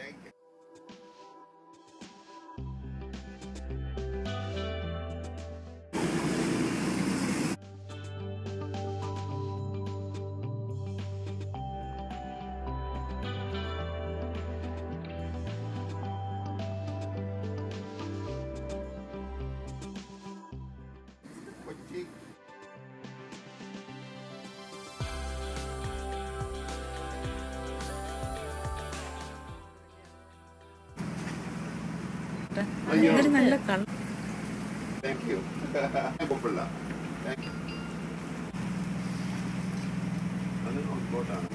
Thank you. ഒരു നല്ല colour thank you അത് നോക്കോട്ടാണ്